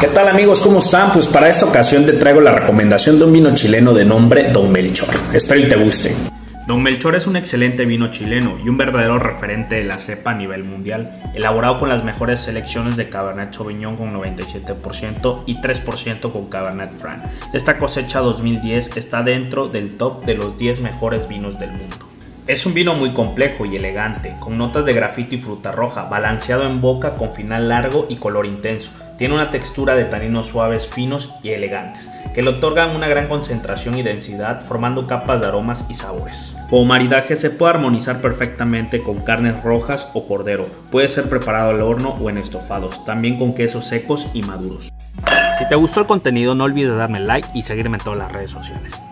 ¿Qué tal amigos? ¿Cómo están? Pues para esta ocasión te traigo la recomendación de un vino chileno de nombre Don Melchor. Espero y te guste. Don Melchor es un excelente vino chileno y un verdadero referente de la cepa a nivel mundial, elaborado con las mejores selecciones de Cabernet Sauvignon con 97% y 3% con Cabernet Franc. Esta cosecha 2010 está dentro del top de los 10 mejores vinos del mundo. Es un vino muy complejo y elegante, con notas de grafito y fruta roja, balanceado en boca con final largo y color intenso. Tiene una textura de taninos suaves, finos y elegantes, que le otorgan una gran concentración y densidad, formando capas de aromas y sabores. Como maridaje se puede armonizar perfectamente con carnes rojas o cordero. Puede ser preparado al horno o en estofados, también con quesos secos y maduros. Si te gustó el contenido no olvides darme like y seguirme en todas las redes sociales.